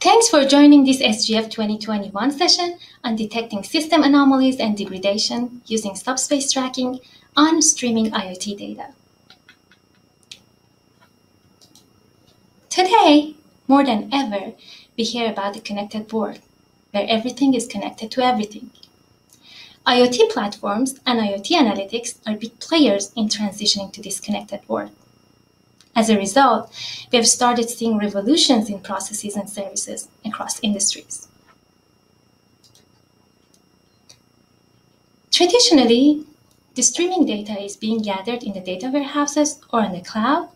Thanks for joining this SGF 2021 session on detecting system anomalies and degradation using subspace tracking on streaming IoT data. Today, more than ever, we hear about the connected world, where everything is connected to everything. IoT platforms and IoT analytics are big players in transitioning to this connected world. As a result, we have started seeing revolutions in processes and services across industries. Traditionally, the streaming data is being gathered in the data warehouses or in the cloud,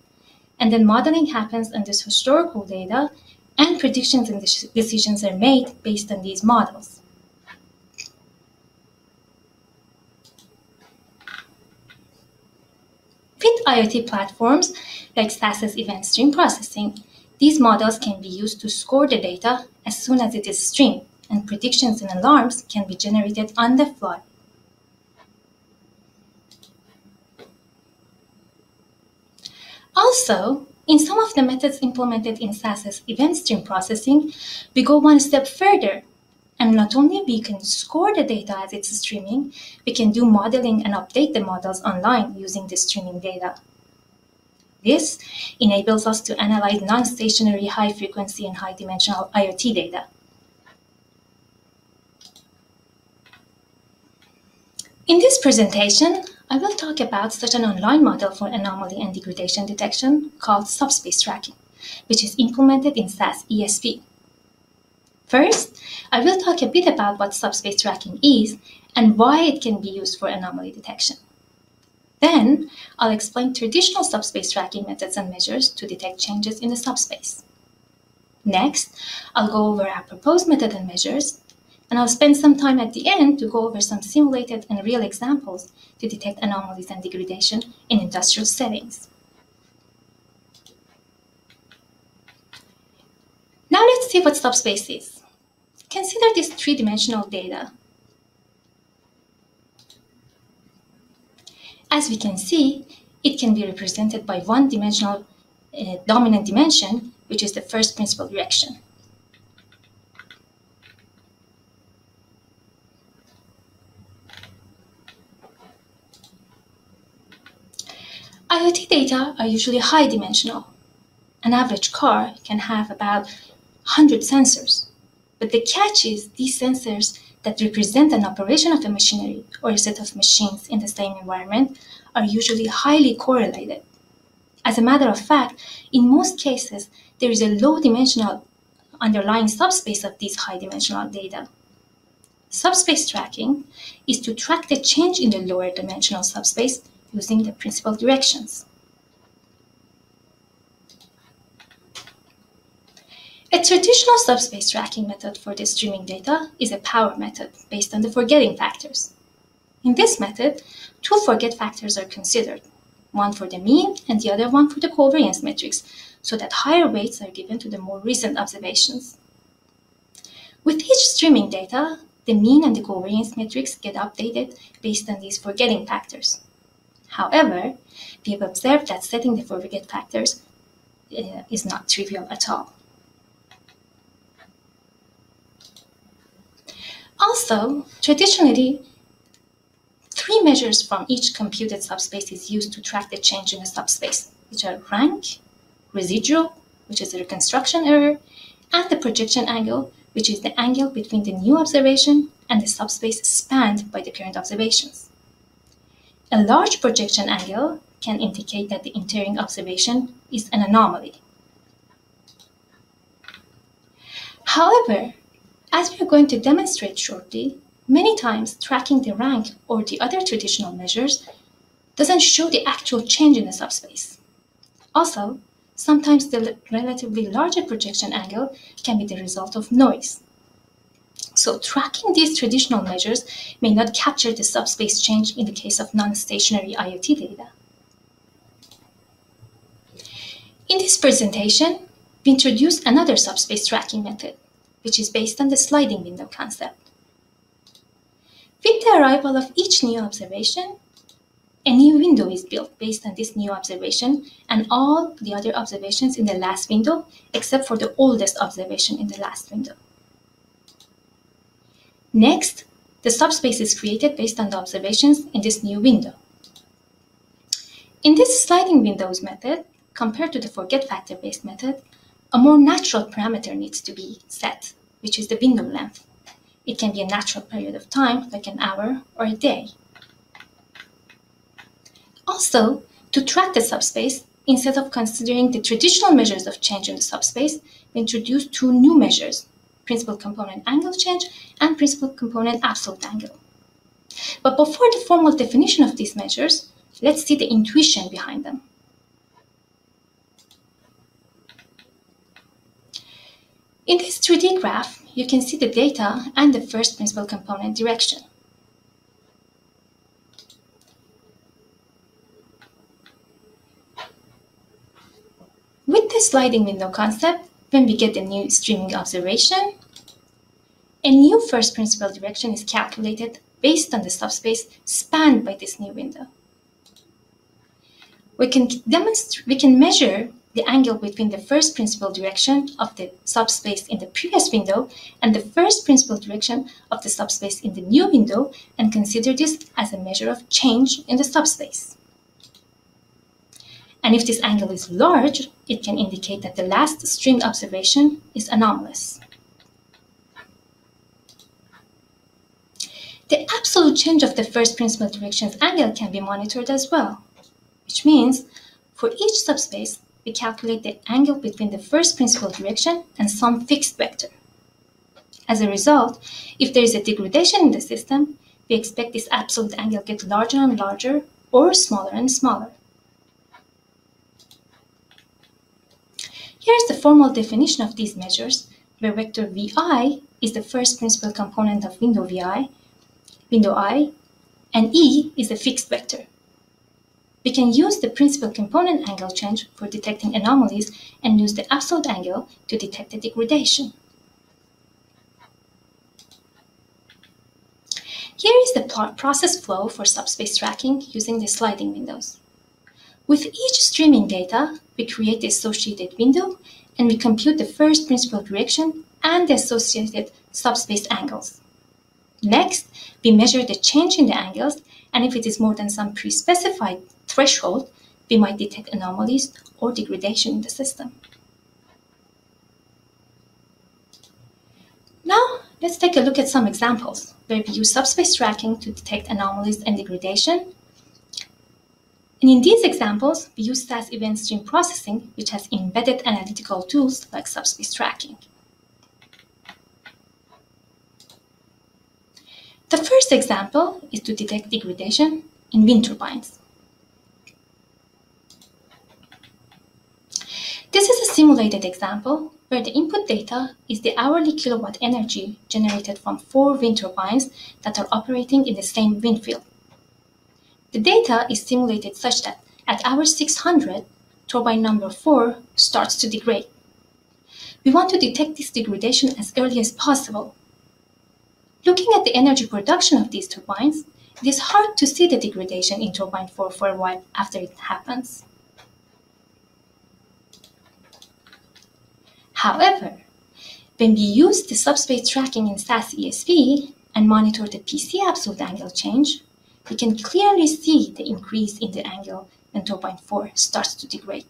and then modeling happens on this historical data, and predictions and decisions are made based on these models. With IoT platforms, like SAS's event stream processing, these models can be used to score the data as soon as it is streamed, and predictions and alarms can be generated on the fly. Also, in some of the methods implemented in SAS's event stream processing, we go one step further. And not only we can score the data as it's streaming, we can do modeling and update the models online using the streaming data. This enables us to analyze non-stationary high frequency and high dimensional IoT data. In this presentation, I will talk about such an online model for anomaly and degradation detection called subspace tracking, which is implemented in SAS ESP. First, I will talk a bit about what subspace tracking is and why it can be used for anomaly detection. Then, I'll explain traditional subspace tracking methods and measures to detect changes in the subspace. Next, I'll go over our proposed method and measures, and I'll spend some time at the end to go over some simulated and real examples to detect anomalies and degradation in industrial settings. Now let's see what subspace is. This three-dimensional data As we can see, it can be represented by one-dimensional uh, dominant dimension, which is the first principal direction. IoT data are usually high dimensional. An average car can have about 100 sensors. But the catch is these sensors that represent an operation of a machinery or a set of machines in the same environment are usually highly correlated. As a matter of fact, in most cases, there is a low dimensional underlying subspace of these high dimensional data. Subspace tracking is to track the change in the lower dimensional subspace using the principal directions. A traditional subspace tracking method for the streaming data is a power method based on the forgetting factors. In this method, two forget factors are considered, one for the mean and the other one for the covariance matrix, so that higher weights are given to the more recent observations. With each streaming data, the mean and the covariance matrix get updated based on these forgetting factors. However, we have observed that setting the forget factors uh, is not trivial at all. Also, traditionally, three measures from each computed subspace is used to track the change in a subspace, which are rank, residual, which is a reconstruction error, and the projection angle, which is the angle between the new observation and the subspace spanned by the current observations. A large projection angle can indicate that the entering observation is an anomaly. However, as we are going to demonstrate shortly, many times tracking the rank or the other traditional measures doesn't show the actual change in the subspace. Also, sometimes the relatively larger projection angle can be the result of noise. So tracking these traditional measures may not capture the subspace change in the case of non-stationary IoT data. In this presentation, we introduce another subspace tracking method, which is based on the sliding window concept. With the arrival of each new observation, a new window is built based on this new observation and all the other observations in the last window except for the oldest observation in the last window. Next, the subspace is created based on the observations in this new window. In this sliding windows method, compared to the forget factor based method, a more natural parameter needs to be set, which is the window length. It can be a natural period of time, like an hour or a day. Also, to track the subspace, instead of considering the traditional measures of change in the subspace, we introduce two new measures, principal component angle change and principal component absolute angle. But before the formal definition of these measures, let's see the intuition behind them. In this 3D graph, you can see the data and the first principal component direction. With the sliding window concept, when we get a new streaming observation, a new first principal direction is calculated based on the subspace spanned by this new window. We can demonstrate, we can measure the angle between the first principal direction of the subspace in the previous window and the first principal direction of the subspace in the new window and consider this as a measure of change in the subspace. And if this angle is large, it can indicate that the last streamed observation is anomalous. The absolute change of the first principal direction's angle can be monitored as well, which means for each subspace, we calculate the angle between the first principal direction and some fixed vector. As a result, if there is a degradation in the system, we expect this absolute angle to get larger and larger or smaller and smaller. Here is the formal definition of these measures, where vector vi is the first principal component of window vi, window i, and e is a fixed vector. We can use the principal component angle change for detecting anomalies and use the absolute angle to detect the degradation. Here is the process flow for subspace tracking using the sliding windows. With each streaming data, we create the associated window and we compute the first principal direction and the associated subspace angles. Next, we measure the change in the angles and if it is more than some pre-specified threshold, we might detect anomalies or degradation in the system. Now, let's take a look at some examples where we use subspace tracking to detect anomalies and degradation and in these examples, we use SAS event stream processing, which has embedded analytical tools like subspace tracking. The first example is to detect degradation in wind turbines. This is a simulated example where the input data is the hourly kilowatt energy generated from four wind turbines that are operating in the same wind field. The data is simulated such that at hour 600, turbine number 4 starts to degrade. We want to detect this degradation as early as possible. Looking at the energy production of these turbines, it is hard to see the degradation in turbine 4 for a while after it happens. However, when we use the subspace tracking in SAS ESP and monitor the PC absolute angle change, we can clearly see the increase in the angle when turbine 4 starts to degrade.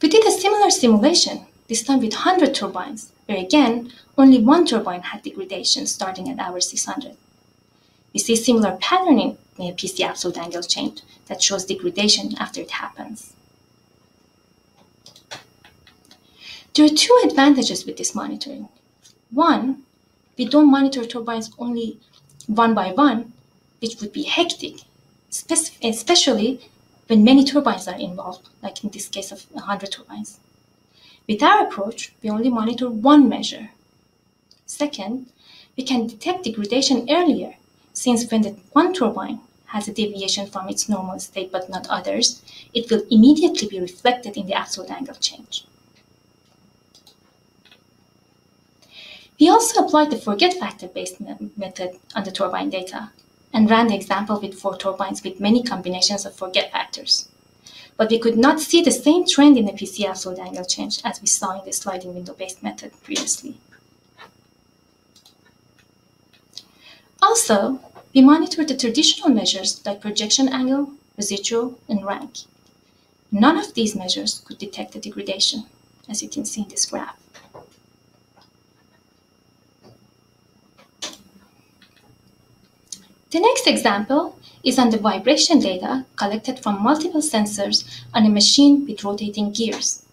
We did a similar simulation, this time with 100 turbines, where again, only one turbine had degradation starting at hour 600. We see similar patterning in the PC absolute angle change that shows degradation after it happens. There are two advantages with this monitoring. One, we don't monitor turbines only one by one, which would be hectic, especially when many turbines are involved, like in this case of 100 turbines. With our approach, we only monitor one measure. Second, we can detect degradation earlier, since when the one turbine has a deviation from its normal state but not others, it will immediately be reflected in the absolute angle change. We also applied the forget factor based method on the turbine data and ran the example with four turbines with many combinations of forget factors. But we could not see the same trend in the PC absolute angle change as we saw in the sliding window based method previously. Also, we monitored the traditional measures like projection angle, residual, and rank. None of these measures could detect the degradation, as you can see in this graph. The next example is on the vibration data collected from multiple sensors on a machine with rotating gears.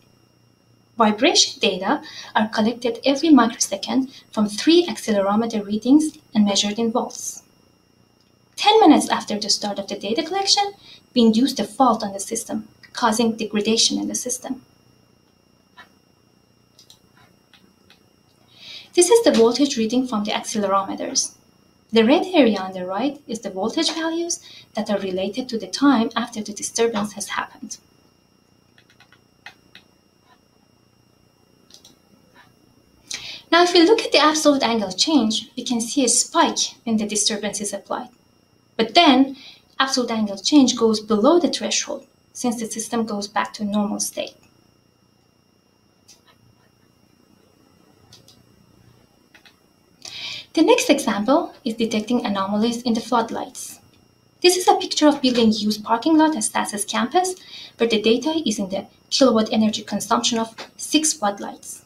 Vibration data are collected every microsecond from three accelerometer readings and measured in volts. 10 minutes after the start of the data collection, we induced a fault on the system, causing degradation in the system. This is the voltage reading from the accelerometers. The red area on the right is the voltage values that are related to the time after the disturbance has happened. Now, if we look at the absolute angle change, we can see a spike when the disturbance is applied. But then, absolute angle change goes below the threshold since the system goes back to normal state. The next example is detecting anomalies in the floodlights. This is a picture of building used parking lot at SAS's campus, where the data is in the kilowatt energy consumption of six floodlights,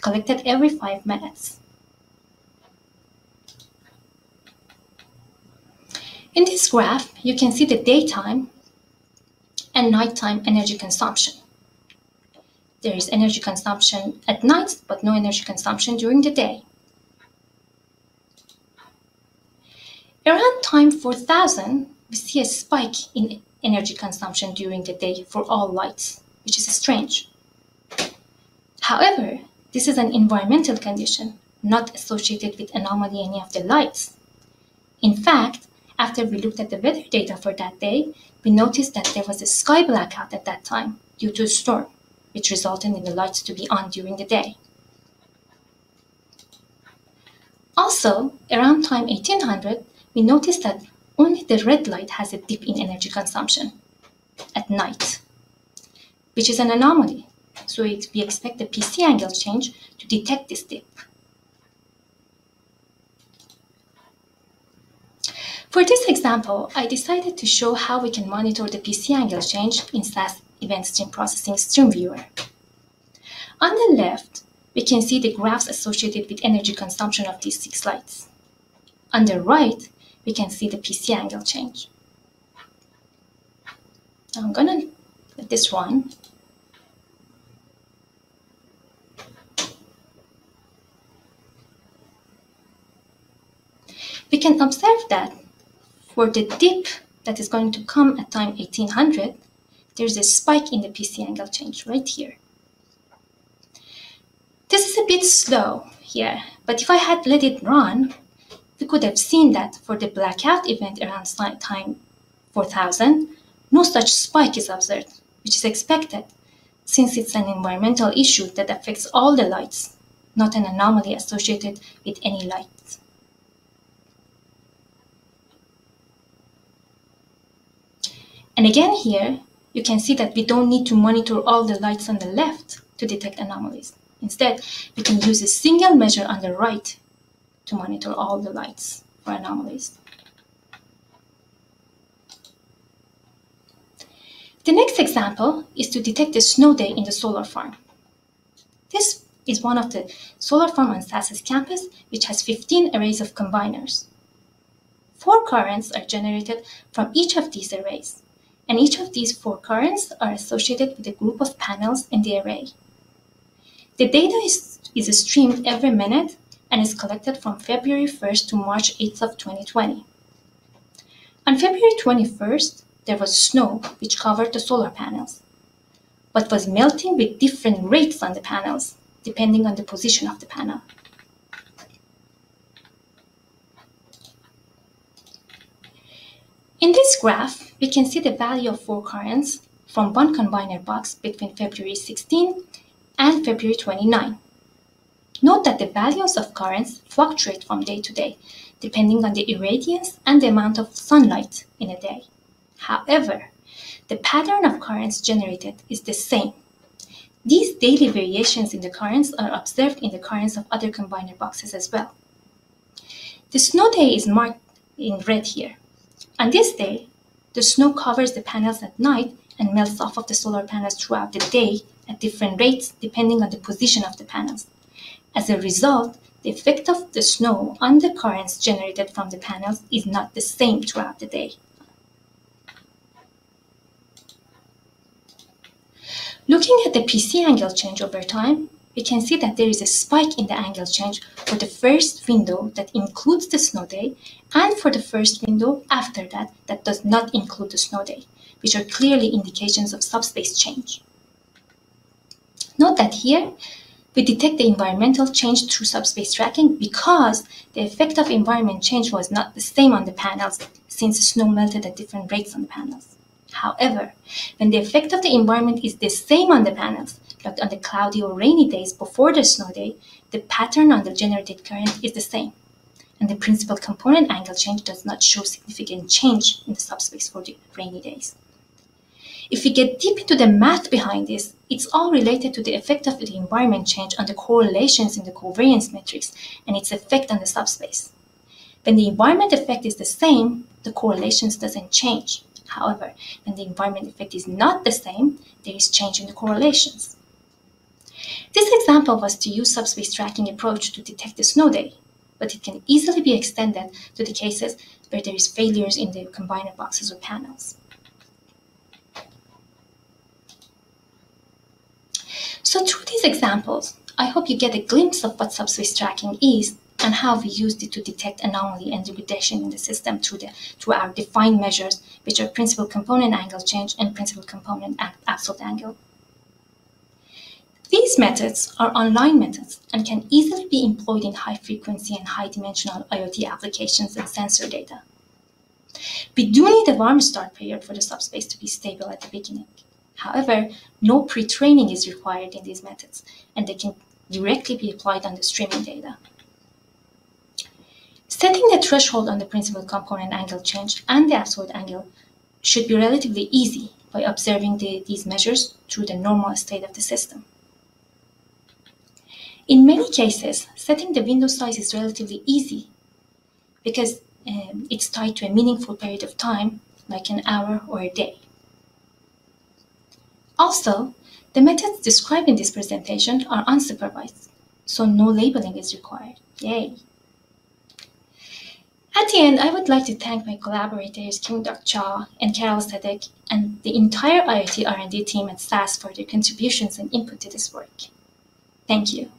collected every five minutes. In this graph, you can see the daytime and nighttime energy consumption. There is energy consumption at night, but no energy consumption during the day. Around time 4000, we see a spike in energy consumption during the day for all lights, which is strange. However, this is an environmental condition, not associated with anomaly any of the lights. In fact, after we looked at the weather data for that day, we noticed that there was a sky blackout at that time due to a storm, which resulted in the lights to be on during the day. Also, around time 1800, we noticed that only the red light has a dip in energy consumption at night, which is an anomaly. So we expect the PC angle change to detect this dip. For this example, I decided to show how we can monitor the PC angle change in SAS Event Stream Processing Stream Viewer. On the left, we can see the graphs associated with energy consumption of these six lights. On the right, we can see the PC angle change. I'm gonna let this one. We can observe that for the dip that is going to come at time 1800, there's a spike in the PC angle change right here. This is a bit slow here, but if I had let it run, we could have seen that for the blackout event around time 4000, no such spike is observed, which is expected since it's an environmental issue that affects all the lights, not an anomaly associated with any light. And again here, you can see that we don't need to monitor all the lights on the left to detect anomalies. Instead, we can use a single measure on the right to monitor all the lights for anomalies. The next example is to detect a snow day in the solar farm. This is one of the solar farm on SAS's campus, which has 15 arrays of combiners. Four currents are generated from each of these arrays, and each of these four currents are associated with a group of panels in the array. The data is, is streamed every minute and is collected from February 1st to March 8th of 2020. On February 21st, there was snow which covered the solar panels, but was melting with different rates on the panels, depending on the position of the panel. In this graph, we can see the value of four currents from one combiner box between February 16 and February 29. Note that the values of currents fluctuate from day to day, depending on the irradiance and the amount of sunlight in a day. However, the pattern of currents generated is the same. These daily variations in the currents are observed in the currents of other combiner boxes as well. The snow day is marked in red here. On this day, the snow covers the panels at night and melts off of the solar panels throughout the day at different rates depending on the position of the panels. As a result, the effect of the snow on the currents generated from the panels is not the same throughout the day. Looking at the PC angle change over time, we can see that there is a spike in the angle change for the first window that includes the snow day and for the first window after that that does not include the snow day, which are clearly indications of subspace change. Note that here, we detect the environmental change through subspace tracking because the effect of environment change was not the same on the panels since snow melted at different rates on the panels. However, when the effect of the environment is the same on the panels, like on the cloudy or rainy days before the snow day, the pattern on the generated current is the same. And the principal component angle change does not show significant change in the subspace for the rainy days. If we get deep into the math behind this, it's all related to the effect of the environment change on the correlations in the covariance matrix and its effect on the subspace. When the environment effect is the same, the correlations doesn't change. However, when the environment effect is not the same, there is change in the correlations. This example was to use subspace tracking approach to detect the snow day, but it can easily be extended to the cases where there is failures in the combiner boxes or panels. So through these examples, I hope you get a glimpse of what subspace tracking is and how we used it to detect anomaly and degradation in the system through, the, through our defined measures, which are principal component angle change and principal component absolute angle. These methods are online methods and can easily be employed in high frequency and high dimensional IoT applications and sensor data. We do need a warm start period for the subspace to be stable at the beginning. However, no pre-training is required in these methods, and they can directly be applied on the streaming data. Setting the threshold on the principal component angle change and the absolute angle should be relatively easy by observing the, these measures through the normal state of the system. In many cases, setting the window size is relatively easy because um, it's tied to a meaningful period of time, like an hour or a day. Also, the methods described in this presentation are unsupervised, so no labeling is required. Yay! At the end, I would like to thank my collaborators Kyungduck Cha and Carol Sedek and the entire IoT R&D team at SAS for their contributions and input to this work. Thank you.